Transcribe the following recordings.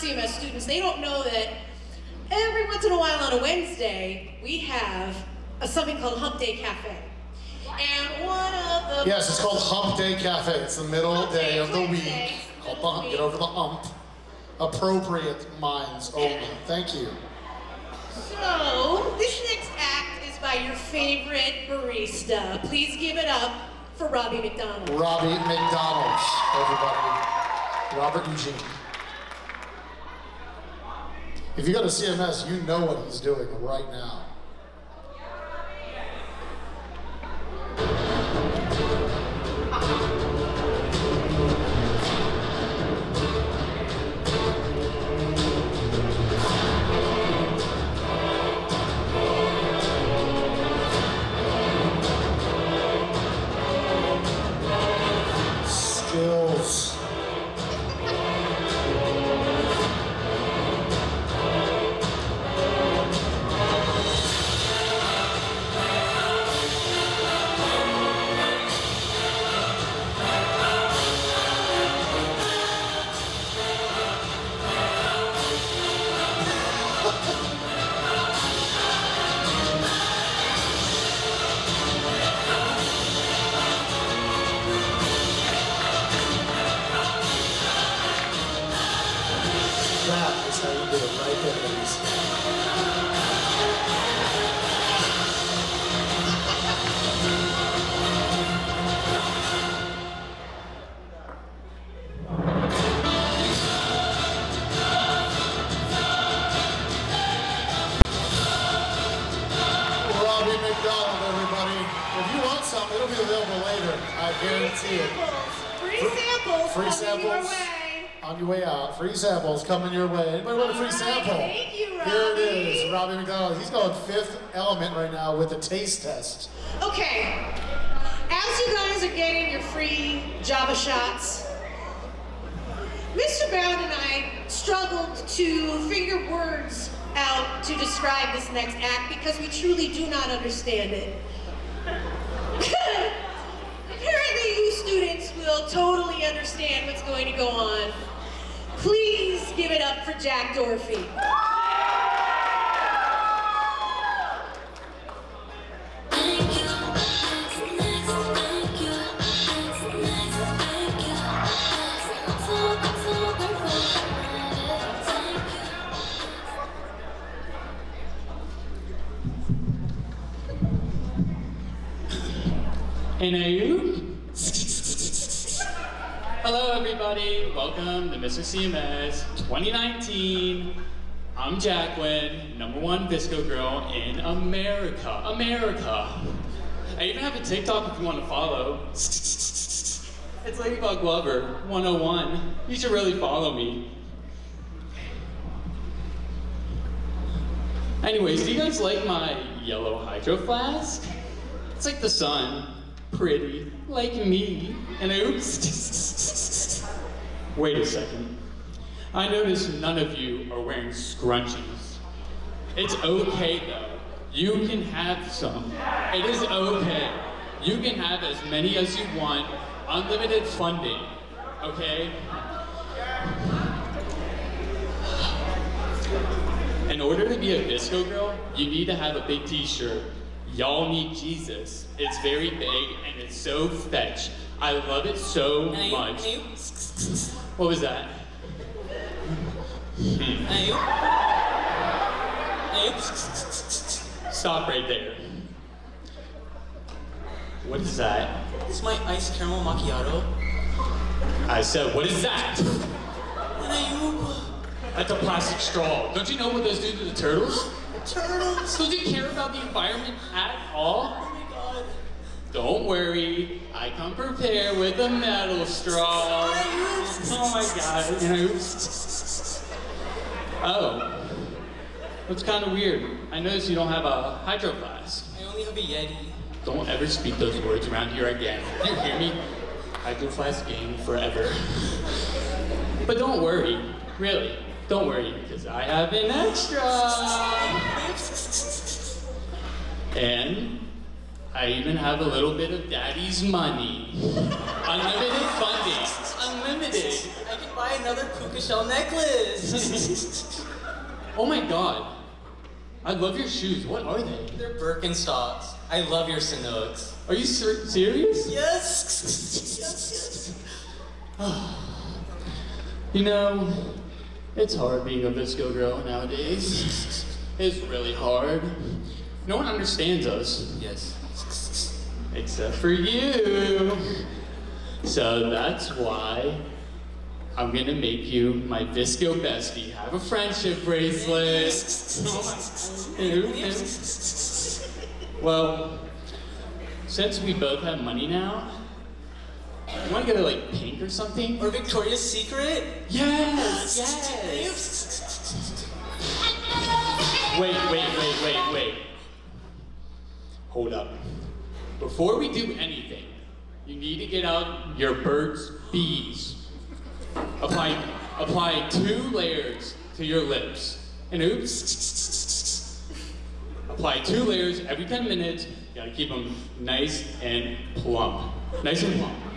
CMS students, they don't know that every once in a while on a Wednesday, we have a, something called Hump Day Cafe. And one of the Yes, it's called Hump Day Cafe. It's the middle Hump day Day, of the week. The hump. Get over the hump. Appropriate minds only. Thank you. So, this next act is by your favorite barista. Please give it up for Robbie McDonald. Robbie McDonald, everybody. Robert Eugene. If you go to CMS, you know what he's doing right now. If you want some, it'll be available later. I guarantee it. Free samples Free coming your samples. On your way out, free samples coming your way. Anybody want a free right, sample? thank you, Here it is, Robbie. Robbie McDonald. He's going fifth element right now with a taste test. Okay, as you guys are getting your free Java shots, Mr. Brown and I struggled to figure words out to describe this next act because we truly do not understand it. Apparently you students will totally understand what's going to go on. Please give it up for Jack Dorothy. Hello, everybody. Welcome to Mr. CMS 2019. I'm Jacqueline, number one VSCO girl in America. America. I even have a TikTok if you want to follow. It's Ladybug Lover 101. You should really follow me. Anyways, do you guys like my yellow hydro flask? It's like the sun, pretty, like me. And oops. Wait a second. I notice none of you are wearing scrunchies. It's okay though. You can have some. It is okay. You can have as many as you want. Unlimited funding. Okay? In order to be a disco girl, you need to have a big t-shirt. Y'all need Jesus. It's very big and it's so fetch. I love it so much. What was that? and you- and you- Stop right there. What is that? It's my iced caramel macchiato. I said, what is that? That's a plastic straw. Don't you know what those do to the turtles? Turtles. Don't you care about the environment at all? Oh my god. Don't worry, I come prepared with a metal straw. Oh my god. You know, Oh. That's kind of weird. I noticed you don't have a hydro flask. I only have a Yeti. Don't ever speak those words around here again. You hear me? Hydro flask game forever. But don't worry, really. Don't worry, because I have an extra. And I even have a little bit of daddy's money. Unlimited funding. unlimited. I can buy another puka shell necklace. Oh my god. I love your shoes. What are they? They're Birkenstocks. I love your Sanuks. Are you ser- serious? Yes. yes, yes. You know, it's hard being a VSCO girl nowadays. It's really hard. No one understands us, Yes. Except for you. So that's why I'm gonna make you my VSCO bestie. Have a friendship bracelet. well, since we both have money now, you wanna go to like pink or something? Or Victoria's Secret? Yes, yes. Wait, wait, wait, wait, wait. Hold up. Before we do anything, you need to get out your Burt's Bees. Apply, apply two layers to your lips. And oops. Apply two layers every 10 minutes. You gotta keep them nice and plump. Nice and plump.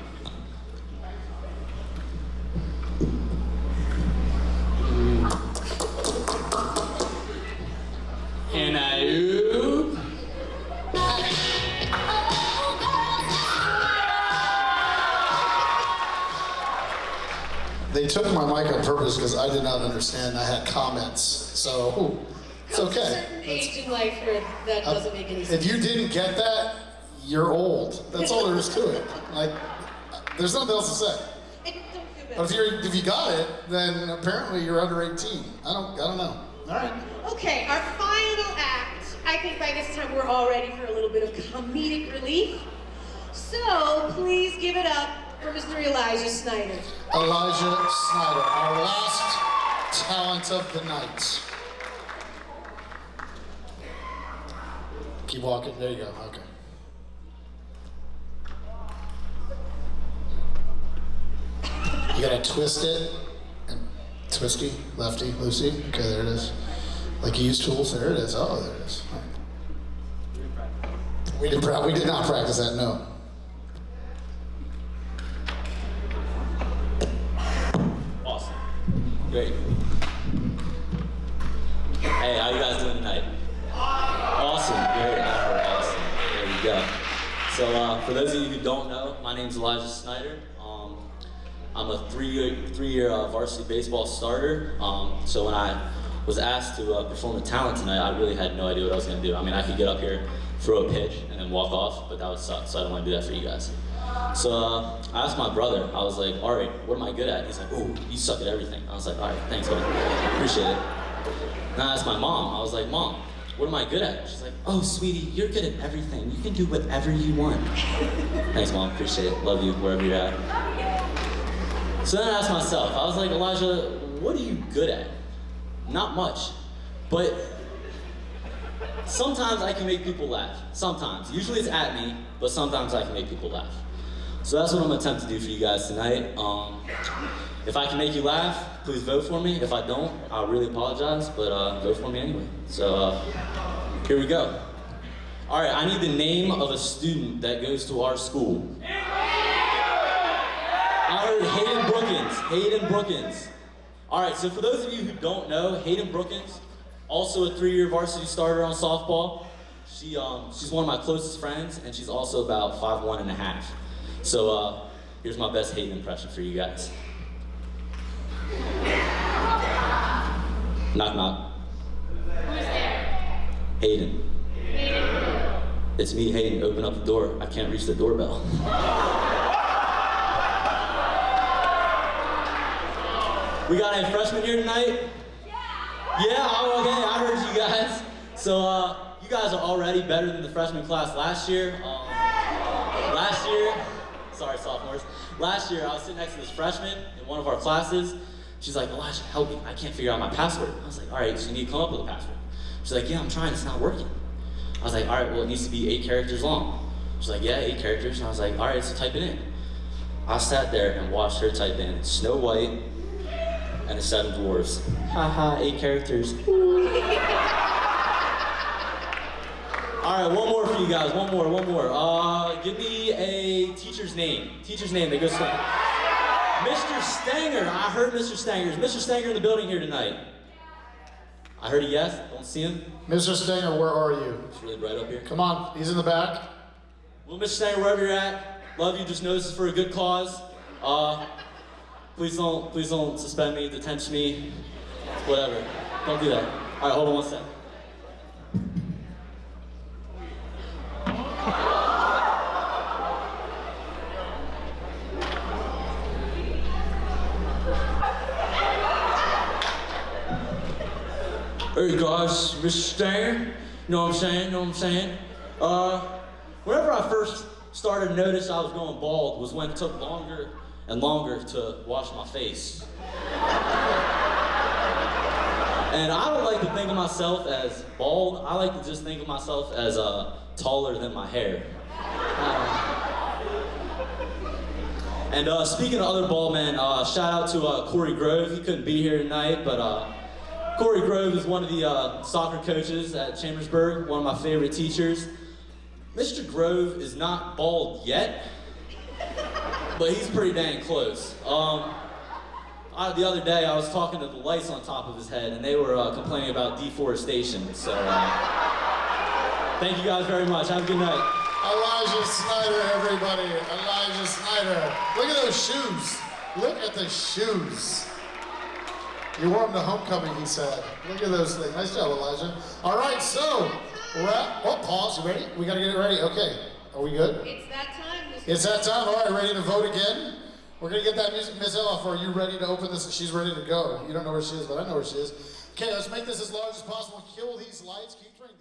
Took my mic on purpose because I did not understand. I had comments, so it's okay. Certain That's- age in life where that uh, doesn't make any If you didn't get that, you're old. That's all there is to it. Like, there's nothing else to say. It don't feel bad. But if you if you got it, then apparently you're under 18. I don't I don't know. All right. Okay, our final act. I think by this time we're all ready for a little bit of comedic relief. So please give it up for Mr. Elijah Snyder. Elijah Snyder, our last talent of the night. Keep walking. There you go. Okay. You gotta twist it and twisty, lefty, loosey. Okay, there it is. Like you use tools. There it is. Oh, there it is. We did, we did not practice that. No. Awesome. Great. Hey, how you guys doing tonight? Awesome. Great. Awesome. There we go. So, uh, for those of you who don't know, my name is Elijah Snyder. Um, I'm a three-year, three-year uh, varsity baseball starter. Um, so when I was asked to uh, perform the talent tonight, I really had no idea what I was going to do. I mean, I could get up here, throw a pitch, and then walk off, but that would suck. So I don't want to do that for you guys. So uh, I asked my brother, I was like, all right, what am I good at? He's like, oh, you suck at everything. I was like, all right, thanks, buddy. Appreciate it. Then I asked my mom, I was like, mom, what am I good at? She's like, oh, sweetie, you're good at everything. You can do whatever you want. thanks, mom. Appreciate it. Love you wherever you're at. So then I asked myself, I was like, Elijah, what are you good at? Not much. But sometimes I can make people laugh. Sometimes. Usually it's at me, but sometimes I can make people laugh. So that's what I'm gonna attempt to do for you guys tonight. Um, if I can make you laugh, please vote for me. If I don't, I really apologize, but uh, vote for me anyway. So uh, here we go. All right, I need the name of a student that goes to our school. I heard Hayden Brookins. Hayden Brookins. All right, so for those of you who don't know, Hayden Brookins, also a three-year varsity starter on softball. She, um, she's one of my closest friends, and she's also about five one and a half. So uh, here's my best Hayden impression for you guys. Knock knock. Who's there? Hayden. It's me, Hayden. Open up the door. I can't reach the doorbell. We got any freshmen here tonight? Yeah, oh, okay, I heard you guys. So, uh, you guys are already better than the freshman class last year. Um, last year, sorry, sophomores. Last year, I was sitting next to this freshman in one of our classes. She's like, Elijah, help me. I can't figure out my password. I was like, all right, so you need to come up with a password. She's like, yeah, I'm trying, it's not working. I was like, all right, well, it needs to be eight characters long. She's like, yeah, eight characters. And I was like, all right, so type it in. I sat there and watched her type in Snow White and the Seven Dwarfs. Haha, eight characters. All right, one more for you guys. One more, one more. Uh, give me a teacher's name. Teacher's name that goes to. Mr. Stanger. I heard Mr. Stanger. Is Mr. Stanger in the building here tonight? I heard a yes. Don't see him. Mr. Stanger, where are you? He's really right up here. Come on, he's in the back. Well, Mr. Stanger, wherever you're at, love you. Just know this is for a good cause. Uh, please don't, please don't suspend me, detention me, whatever. Don't do that. All right, hold on one sec. Hey guys, Mr. Stanger. Know what I'm saying? You Know what I'm saying? Uh, whenever I first started to notice I was going bald was when it took longer and longer to wash my face. And I don't like to think of myself as bald. I like to just think of myself as uh, taller than my hair. And uh, speaking of other bald men, uh, shout out to uh, Corey Grove. He couldn't be here tonight, but uh, Corey Grove is one of the uh, soccer coaches at Chambersburg, one of my favorite teachers. Mr. Grove is not bald yet, but he's pretty dang close. Um, I, the other day, I was talking to the lights on top of his head, and they were uh, complaining about deforestation. So, uh, thank you guys very much. Have a good night. Elijah Snyder, everybody. Elijah Snyder. Look at those shoes. Look at the shoes. You wore them to homecoming, he said. Look at those things. Nice job, Elijah. All right, so we're at. Oh, pause. You ready? We got to get it ready. Okay. Are we good? It's that time. It's that time. All right, ready to vote again? We're going to get that music. Miss Ella, are you ready to open this? She's ready to go. You don't know where she is, but I know where she is. Okay, let's make this as large as possible. Kill these lights. Keep turning.